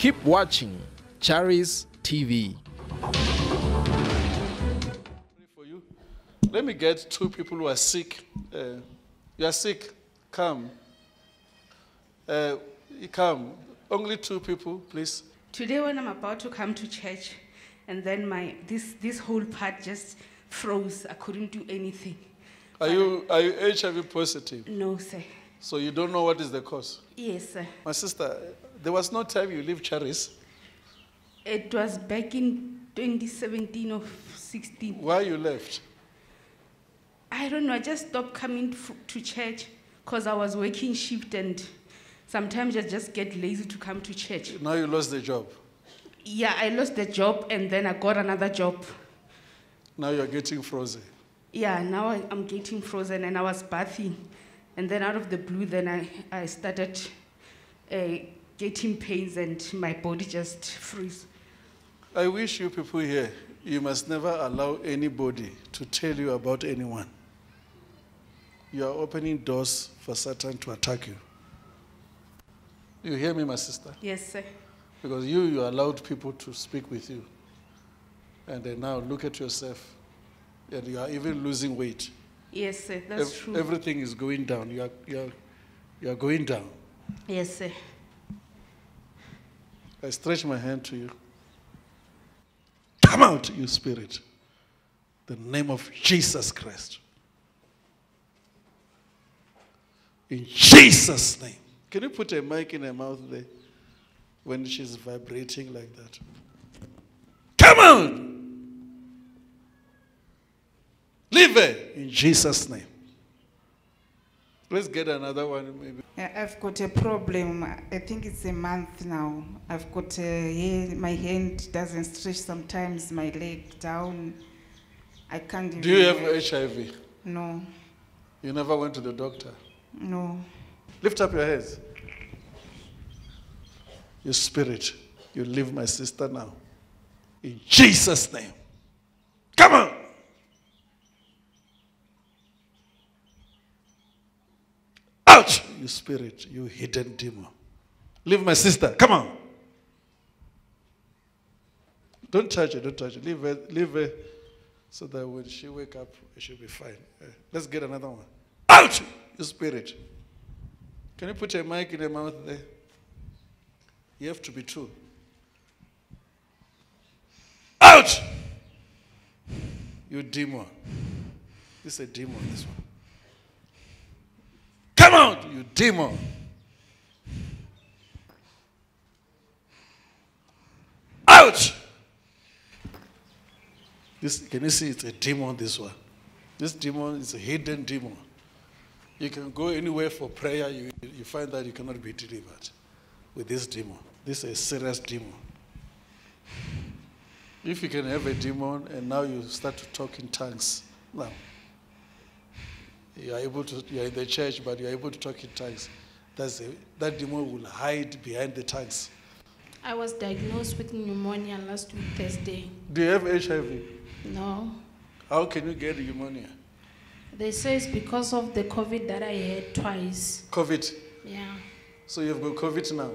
Keep watching Charis TV. for you. Let me get two people who are sick. Uh, you are sick. Come. Uh, come. Only two people, please. Today, when I'm about to come to church, and then my this this whole part just froze. I couldn't do anything. Are you are you HIV positive? No, sir. So you don't know what is the cause. Yes, sir. My sister, there was no time you leave Charis. It was back in 2017 or 16. Why you left? I don't know. I just stopped coming to church because I was working shift, and sometimes I just get lazy to come to church. Now you lost the job. Yeah, I lost the job, and then I got another job. Now you're getting frozen. Yeah, now I- I'm getting frozen, and I was bathing, and then out of the blue, then I I started uh, getting pains, and my body just freeze. I wish you people here, you must never allow anybody to tell you about anyone. You are opening doors for Satan to attack you. You hear me, my sister? Yes, sir. Because you, you allowed people to speak with you. And then now look at yourself. And you are even losing weight. Yes, sir. That's Ev- true. Everything is going down. You are, you, are, you are going down. yes, sir. I stretch my hand to you. Come out, you spirit. The name of Jesus Christ. In Jesus' name. Can you put a mic in her mouth there when she's vibrating like that? Come out! Leave her in Jesus' name. Let's get another one, maybe. I've got a problem. I think it's a month now. I've got a, my hand doesn't stretch sometimes, my leg down. I can't even. Do you have HIV? No, You never went to the doctor? no. Lift up your heads. Your spirit, you leave my sister now. In Jesus' name. Come on. Out, you spirit, you hidden demon. Leave my sister. Come on. Don't touch her, don't touch her. Leave her, leave her so that when she wake up, she'll be fine. Eh, Let's get another one. Out, you spirit. Can you put a mic in her mouth there? You have to be true. Out! You demon. This is a demon, this one. You demon. Out! This, can you see it's a demon, this one? This demon is a hidden demon. You can go anywhere for prayer, you, you find that you cannot be delivered with this demon. This is a serious demon. If you can have a demon and now you start to talk in tongues, now you are able to, you are in the church, but you are able to talk in tongues. That's a, that demon will hide behind the tongues. I was diagnosed with pneumonia last week, Thursday. Do you have HIV? No. How can you get pneumonia? They say it's because of the COVID that I had twice. COVID. Yeah. So you've got COVID now.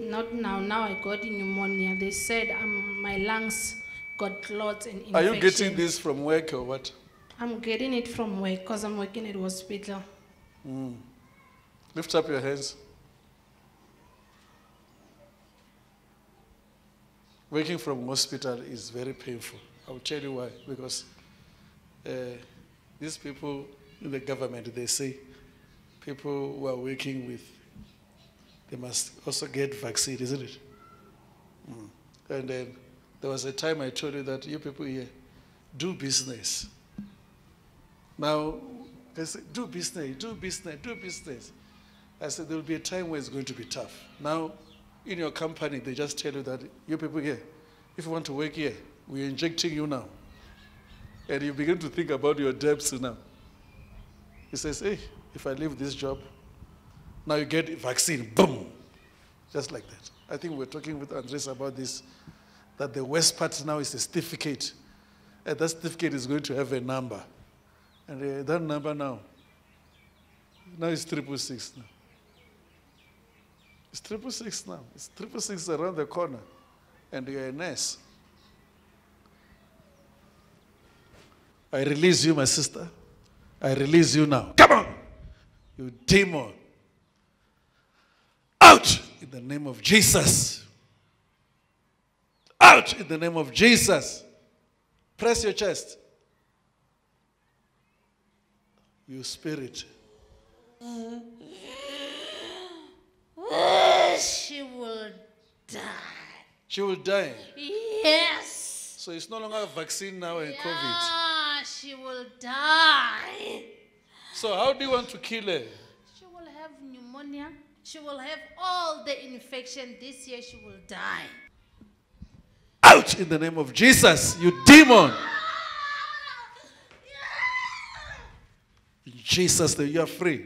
Not now. Now I got pneumonia. They said um, my lungs got clots and infection. Are you getting this from work or what? I'm getting it from work because I'm working at hospital. Lift up your hands. Working from hospital is very painful. I'll tell you why. Because uh, these people in the government, they say people who are working with, they must also get vaccine, isn't it? Mm. And then there was a time I told you that you people here do business. Now, they say, do business, do business, do business. I said, there will be a time where it's going to be tough. Now, in your company, they just tell you that you people here, if you want to work here, we're injecting you now. And you begin to think about your debts now. He says, hey, if I leave this job, now you get a vaccine, boom, just like that. I think we're talking with Andres about this, that the worst part now is a certificate. And that certificate is going to have a number. And that number now, now is triple six now. It's triple six now. It's triple six around the corner. And you're a nurse. I release you, my sister. I release you now. Come on! You demon. Out in the name of Jesus. Out in the name of Jesus. Press your chest. You spirit. She will die. She will die. Yes. So it's no longer a vaccine now and COVID. Yeah, she will die. So how do you want to kill her? She will have pneumonia. She will have all the infection. This year she will die. Out in the name of Jesus, you demon. Jesus' name, you are free.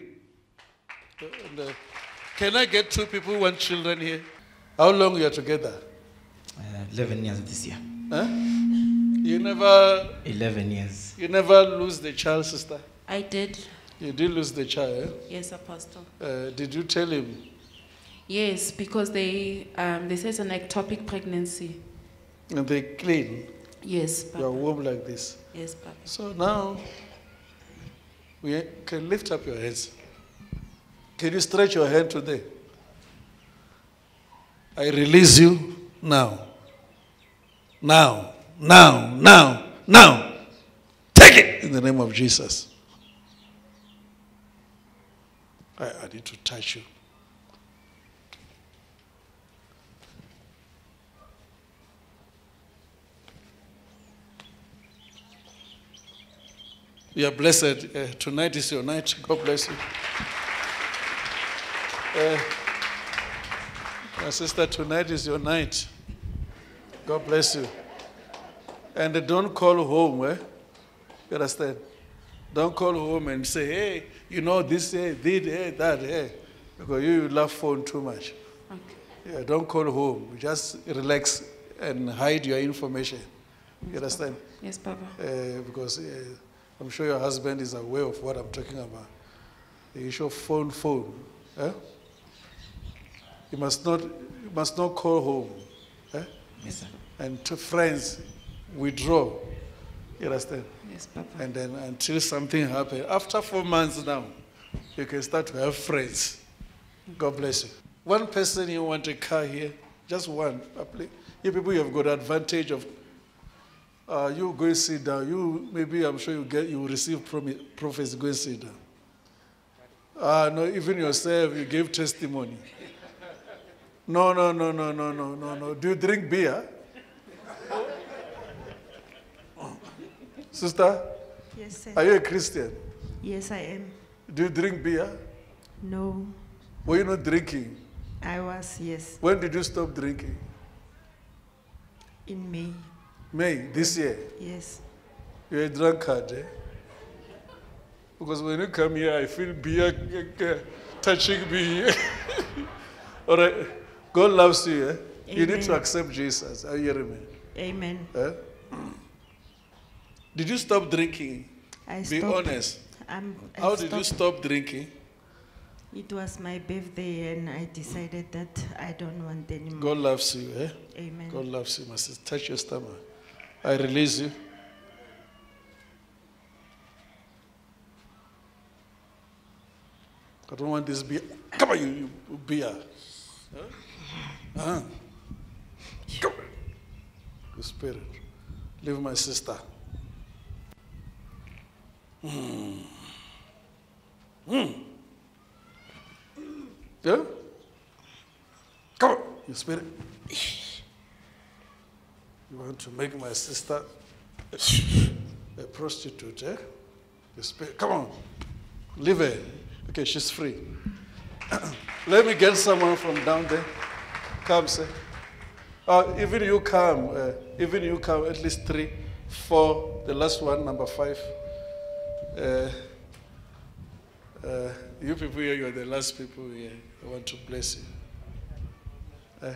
And, uh, can I get two people who want children here? How long you are together? Uh, 11 years this year. Huh? You never, 11 years. you never lose the child, sister. I did. You did lose the child. Yes, Apostle. Uh, did you tell him? Yes, because they um, they say it's an ectopic pregnancy. And they clean Yes, your Papa. womb like this. Yes, Papa. So now we can lift up your hands. Can you stretch your hand today? I release you now. Now, now, now, now. Take it in the name of Jesus. I, I need to touch you. You are blessed. Uh, tonight is your night. God bless you. Uh, my sister, tonight is your night. God bless you. And don't call home, eh? You understand? Don't call home and say, hey, you know, this, hey, did, hey, that, hey. Because you love phone too much. Okay. Yeah, don't call home. Just relax and hide your information. You understand? Yes, Papa. Uh, because uh, I'm sure your husband is aware of what I'm talking about. The issue of phone, phone. Eh? You must not, you must not call home. Eh? Yes, sir. And to friends, withdraw. You understand? Yes, Papa. And then until something happens, after four months now, you can start to have friends. God bless you. One person you want a car here, just one. You people, you have got advantage of. Uh, you go and sit down. You maybe I'm sure you get you receive promi- prophecy. Go and sit down. Ah, no, even yourself, you gave testimony. No, no, no, no, no, no, no, no. Do you drink beer? Sister, Yes, sir. are you a Christian? Yes, I am. Do you drink beer? No, Were you not drinking? I was, yes, When did you stop drinking? in May. May, this year. Yes. You're a drunkard, eh? Because when you come here, I feel beer uh, uh, touching me. All right. God loves you, eh? You need to accept Jesus. Are you hearing me? Amen. Eh? Did you stop drinking? I Be stopped. honest. I'm, I How did you stop drinking? It was my birthday, and I decided that I don't want anymore. God loves you, eh? Amen. God loves you, my sister. Touch your stomach. I release you. I don't want this beer. Come on, you, you beer. Huh? Huh? Come on. Spirit. Leave my sister. Hmm. Hmm. Yeah? Come on, you spirit. Want to make my sister a prostitute, eh? Come on. Leave her. Okay, she's free. Let me get someone from down there. Come, sir. Uh, even you come. Uh, even you come. At least three, four. The last one, number five. Uh, uh, you people here, you are the last people here. I want to bless you. Uh,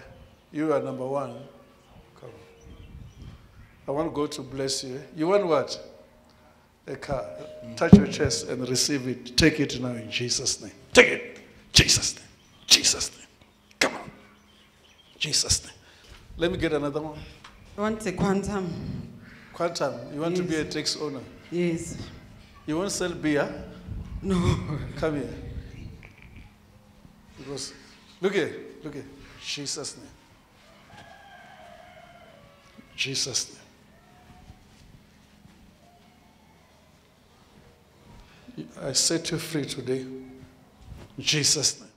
you are number one. I want God to bless you. You want what? A car. Touch your chest and receive it. Take it now in Jesus' name. Take it. Jesus' name. Jesus' name. Come. On. Jesus' name. Let me get another one. I want a quantum. Quantum, you want to be a Yes. tax owner. Yes. You want to sell beer? No. Come here. Because, look here, look here. Jesus' name. Jesus' name. I set you free today. Jesus' name.